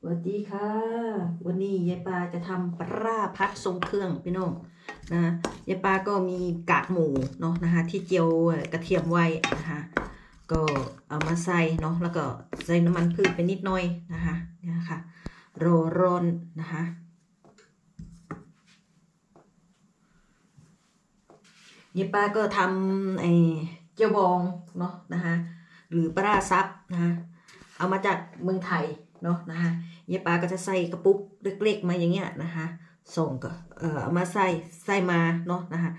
สวัสดีค่ะ วันนี้ยายปาจะทำปลาพัดทรงเครื่องพี่น้องนะยายปาก็มีกากหมูเนาะนะคะที่เจียวกระเทียมไว้นะคะก็เอามาใส่เนาะแล้วก็ใส่น้ำมันพืชไปนิดหน่อยนะคะนี่ค่ะโรยร้อนนะคะยายปาก็ทำไอ้เจียวบองเนาะนะคะหรือปลาร้าซับนะคะเอามาจากเมืองไทย เนาะนะคะยายปาก็จะใส่กระปุกเล็กๆมาอย่างเงี้ยนะคะส่งก็เอ่อเอามาใส่ใส่มาเนาะนะคะ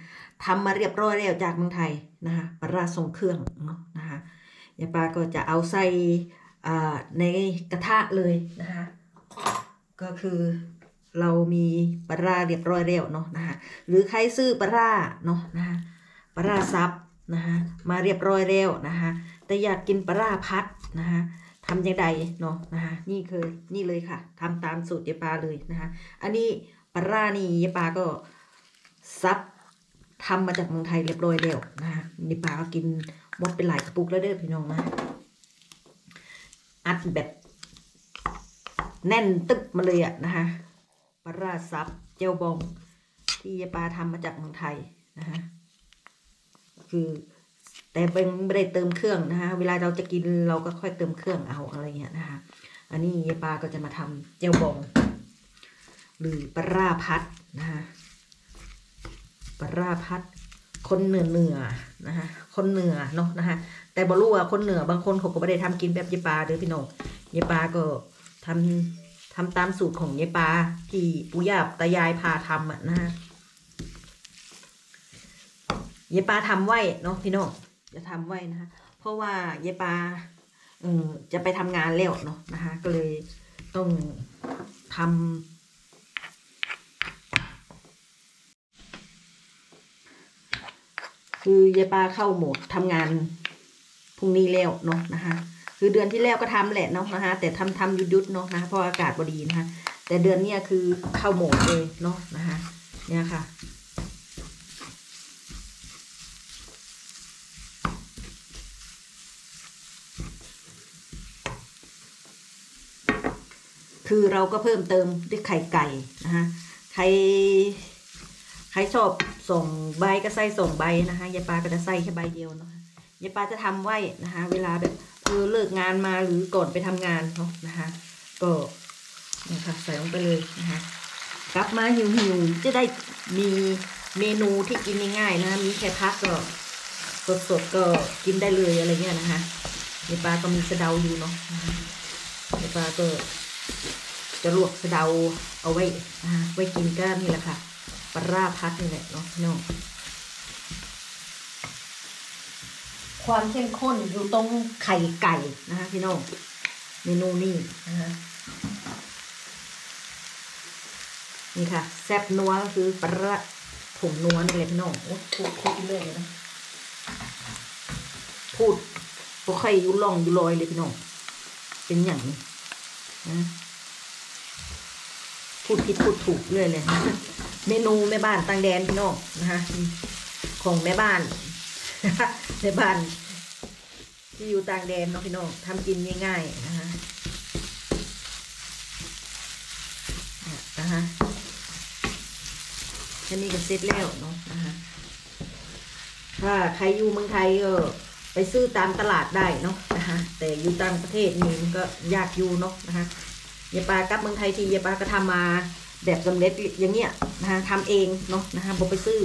ทำมาเรียบร้อยแล้วจากเมืองไทยนะคะปลาร้าทรงเครื่องเนาะนะคะยายปาก็จะเอาใส่อ่าในกระทะเลยนะคะก็คือเรามีปลาเรียบร้อยแล้วเนาะนะคะหรือใครซื้อปลาเนาะนะคะปลาซับนะคะมาเรียบร้อยแล้วนะคะแต่อยากกินปลาพัดนะคะ ทำยังไงเนาะนะคะนี่คือนี่เลยค่ะทำตามสูตรยายปาเลยนะคะอันนี้ปลาร่านี่ยายปาก็ซับทำมาจากเมืองไทยเรียบร้อยแล้วนะคะยายปาก็กินหมดเป็นหลายกระปุกแล้วเด้อพี่น้องนะอัดแบบแน่นตึ๊บมาเลยอะนะคะปลาร่าซับเจลบองที่ยายปาทำมาจากเมืองไทยนะคะคือ แต่เป็นไม่ได้เติมเครื่องนะคะเวลาเราจะกินเราก็ค่อยเติมเครื่องเอาอะไรเงี้ยนะคะอันนี้ยายปาก็จะมาทำเจลบอง หรือปลาร่าพัดนะคะปลาร่าพัด คนเหนือเหนือนะคะคนเหนือเนาะนะคะแต่บรู้ว่าคนเหนือบางคนเขาก็ไม่ได้ทำกินแบบยายปาเด้อพี่น้องยายปาก็ทำทำตามสูตรของยายปาที่ปู่ย่าตายายพาทำอะนะฮะยายปาทำไว้เนาะพี่น้อง จะทำไว้นะคะเพราะว่ายายปาเออจะไปทำงานแล้วเนาะนะคะก็เลยต้องทำคือยายปาเข้าโหมดทำงานพรุ่งนี้แล้วเนาะนะคะ คือเดือนที่แล้วก็ทำแหละเนาะนะคะ แต่ทำทำยุดยุดเนาะนะะเพราะอากาศบดีนะคะ แต่เดือนเนี้ยคือเข้าโหมดเลยเนาะนะคะเนี่ยค่ะ คือเราก็เพิ่มเติมด้วยไข่ไก่นะคะใครใครชอบส่งใบก็ใส่ส่งใบนะคะยายปาก็จะใส่แค่ใบเดียวนะคะยายปาจะทำไว้นะคะ เวลาแบบเออเลิกงานมาหรือก่อนไปทำงานเนาะนะคะก็นี่ค่ะใส่ลงไปเลยนะคะกลับมาหิวหิวๆจะได้มีเมนูที่กินง่ายๆนะมีแค่พักก็สดๆก็กินได้เลยอะไรเงี้ยนะคะยายปาก็มีสะเดาอยู่เนาะนะคะยายปาก็ จะลวกสะเดาเอาไว้ไว้กินก็นี่แหละค่ะปลาร่าพัดนี่แหละเนาะพี่น้องความเข้มข้นอยู่ตรงไข่ไก่นะคะพี่น้องเมนูนี้นะคะนี่ค่ะ แซ่บนัวก็คือปลาผงนัวนี่แหละพี่น้องโอ้พูดพูดเรื่อยเลยนะพูดพวกใครอยู่ล่องอยู่ลอยเลยพี่น้องเป็นอย่างนี้นะ พูดผิดพูดถูกเรื่อยเลยเมนูแม่บ้านตังแดนพี่น้องนะคะของแม่บ้านแม่บ้านที่อยู่ต่างแดนเนาะพี่น้องทำกินง่ายๆนะคะเนี่ยนะคะแค่นี้ก็เสร็จแล้วเนาะนะคะถ้าใครอยู่เมืองไทยก็ไปซื้อตามตลาดได้เนาะนะคะแต่อยู่ต่างประเทศนี่มันก็ยากอยู่เนาะนะคะ ยายปากลับเมืองไทยทียายปาก็ทำมาแบบสำเร็จอย่างเงี้ยนะคะทำเองเนาะนะคะบอไปซื้อ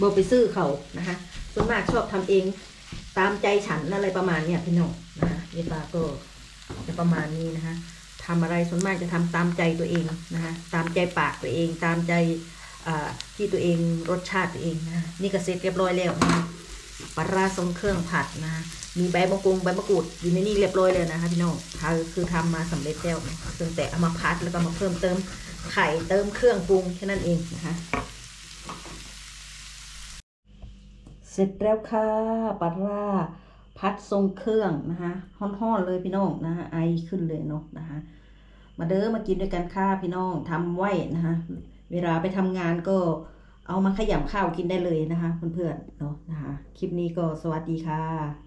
บบไปซื้อเขานะคะส่วนมากชอบทำเองตามใจฉันอะไรประมาณเนี้ยพี่น้องนะคะยายปาก็จะประมาณนี้นะคะทำอะไรส่วนมากจะทำตามใจตัวเองนะคะตามใจปากตัวเอง ตามใจที่ตัวเองรสชาติตัวเองนะ,ะนี่ก็เสร็จเรียบร้อยแล้วนะะ ปลาร้าทรงเครื่องผัดนะ มีใบมะกรูดใบมะกรูดอยู่ในนี้เรียบร้อยเลยนะคะพี่น้องคือคือทำมาสำเร็จแล้วนะเครื่องแต่เอามาพัดแล้วก็มาเพิ่มเติมไข่เติมเครื่องปรุงแค่นั้นเองนะคะ เสร็จแล้วค่ะปลาร่าพัดทรงเครื่องนะคะห่อนๆเลยพี่น้องนะคะไอขึ้นเลยเนาะนะคะมาเด้อมากินด้วยกันค่ะพี่น้องทำไว้นะคะเวลาไปทำงานก็ เอามาขยำข้าวกินได้เลยนะคะเพื่อนๆเนาะนะคะ คลิปนี้ก็สวัสดีค่ะ